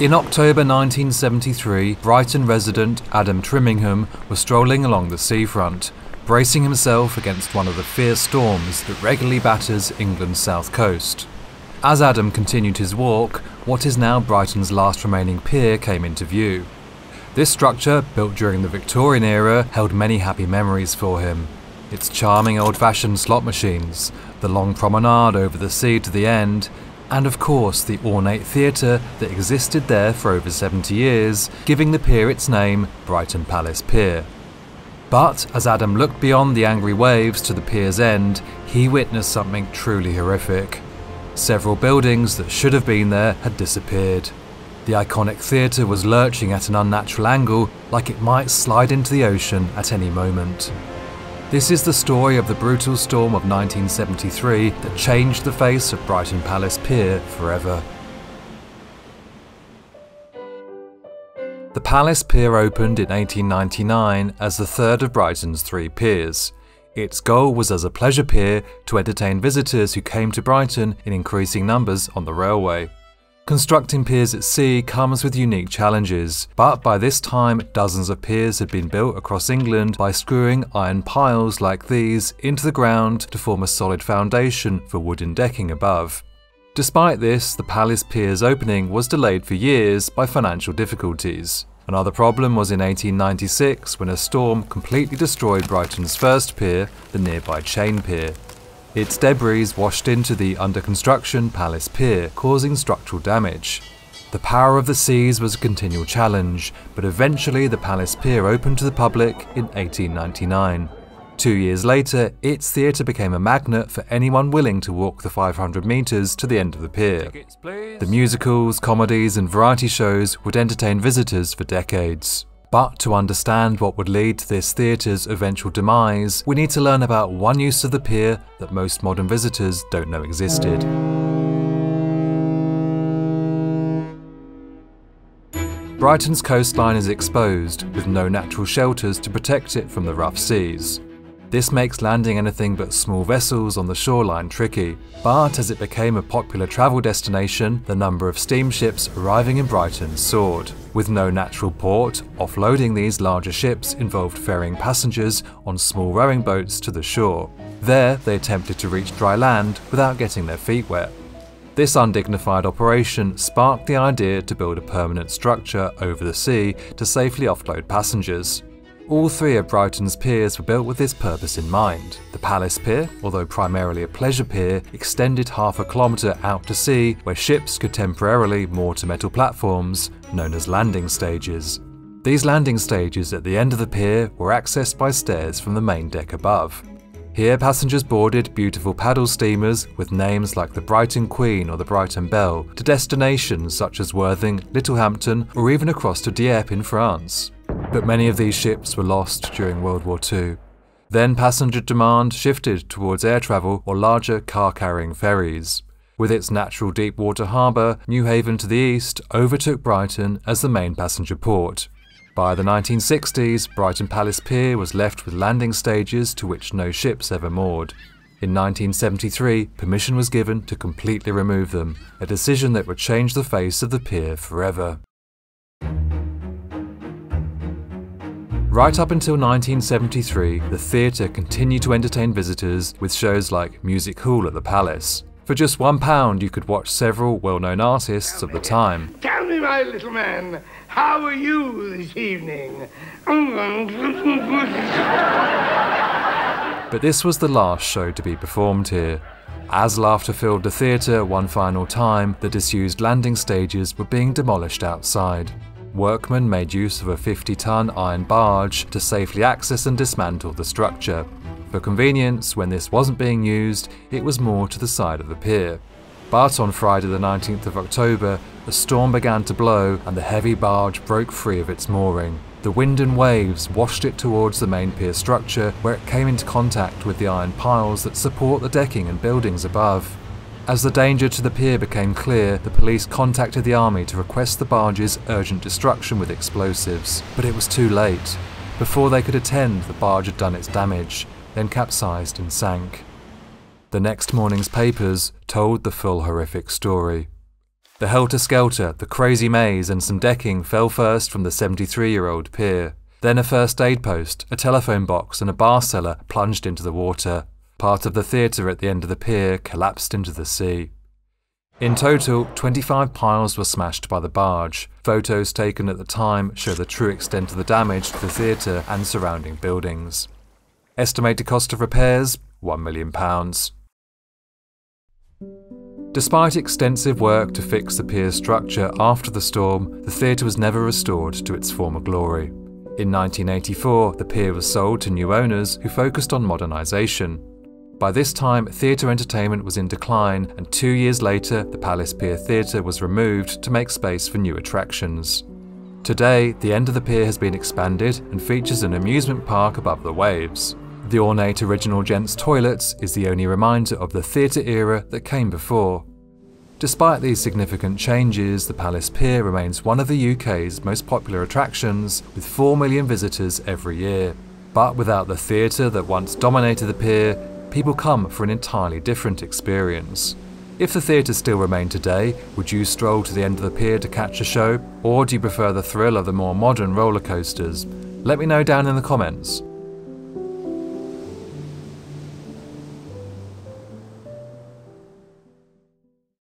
In October 1973, Brighton resident Adam Trimingham was strolling along the seafront, bracing himself against one of the fierce storms that regularly batters England's south coast. As Adam continued his walk, what is now Brighton's last remaining pier came into view. This structure, built during the Victorian era, held many happy memories for him. Its charming old-fashioned slot machines, the long promenade over the sea to the end, and of course the ornate theatre that existed there for over 70 years, giving the pier its name, Brighton Palace Pier. But as Adam looked beyond the angry waves to the pier's end, he witnessed something truly horrific. Several buildings that should have been there had disappeared. The iconic theatre was lurching at an unnatural angle like it might slide into the ocean at any moment. This is the story of the brutal storm of 1973 that changed the face of Brighton Palace Pier forever. The Palace Pier opened in 1899 as the third of Brighton's three piers. Its goal was as a pleasure pier to entertain visitors who came to Brighton in increasing numbers on the railway. Constructing piers at sea comes with unique challenges, but by this time dozens of piers had been built across England by screwing iron piles like these into the ground to form a solid foundation for wooden decking above. Despite this, the Palace Pier's opening was delayed for years by financial difficulties. Another problem was in 1896 when a storm completely destroyed Brighton's first pier, the nearby Chain Pier. Its debris washed into the under construction Palace Pier, causing structural damage. The power of the seas was a continual challenge, but eventually the Palace Pier opened to the public in 1899. Two years later, its theatre became a magnet for anyone willing to walk the 500 metres to the end of the pier. The musicals, comedies, and variety shows would entertain visitors for decades. But to understand what would lead to this theatre's eventual demise, we need to learn about one use of the pier that most modern visitors don't know existed. Brighton's coastline is exposed, with no natural shelters to protect it from the rough seas. This makes landing anything but small vessels on the shoreline tricky, but as it became a popular travel destination, the number of steamships arriving in Brighton soared. With no natural port, offloading these larger ships involved ferrying passengers on small rowing boats to the shore. There, they attempted to reach dry land without getting their feet wet. This undignified operation sparked the idea to build a permanent structure over the sea to safely offload passengers. All three of Brighton's piers were built with this purpose in mind. The Palace Pier, although primarily a pleasure pier, extended half a kilometre out to sea where ships could temporarily moor to metal platforms, known as landing stages. These landing stages at the end of the pier were accessed by stairs from the main deck above. Here passengers boarded beautiful paddle steamers with names like the Brighton Queen or the Brighton Belle to destinations such as Worthing, Littlehampton or even across to Dieppe in France. But many of these ships were lost during World War II. Then passenger demand shifted towards air travel or larger car-carrying ferries. With its natural deep water harbour, Newhaven to the east overtook Brighton as the main passenger port. By the 1960s, Brighton Palace Pier was left with landing stages to which no ships ever moored. In 1973, permission was given to completely remove them, a decision that would change the face of the pier forever. Right up until 1973, the theatre continued to entertain visitors with shows like Music Hall at the Palace. For just one pound, you could watch several well-known artists of the time. Tell me, my little man, how are you this evening? But this was the last show to be performed here. As laughter filled the theatre one final time, the disused landing stages were being demolished outside. Workmen made use of a 50-ton iron barge to safely access and dismantle the structure. For convenience, when this wasn't being used, it was moored to the side of the pier. But on Friday the 19th of October, a storm began to blow and the heavy barge broke free of its mooring. The wind and waves washed it towards the main pier structure where it came into contact with the iron piles that support the decking and buildings above. As the danger to the pier became clear, the police contacted the army to request the barge's urgent destruction with explosives, but it was too late. Before they could attend, the barge had done its damage, then capsized and sank. The next morning's papers told the full horrific story. The helter skelter, the crazy maze, and some decking fell first from the 73 year old pier. Then a first aid post, a telephone box, and a bar cellar plunged into the water. Part of the theatre at the end of the pier collapsed into the sea. In total, 25 piles were smashed by the barge. Photos taken at the time show the true extent of the damage to the theatre and surrounding buildings. Estimated cost of repairs £1 million. Despite extensive work to fix the pier's structure after the storm, the theatre was never restored to its former glory. In 1984, the pier was sold to new owners who focused on modernisation. By this time, theatre entertainment was in decline, and two years later, the Palace Pier Theatre was removed to make space for new attractions. Today, the end of the pier has been expanded and features an amusement park above the waves. The ornate original gents' toilets is the only reminder of the theatre era that came before. Despite these significant changes, the Palace Pier remains one of the UK's most popular attractions, with 4 million visitors every year. But without the theatre that once dominated the pier, people come for an entirely different experience. If the theatre still remained today, would you stroll to the end of the pier to catch a show, or do you prefer the thrill of the more modern roller coasters? Let me know down in the comments.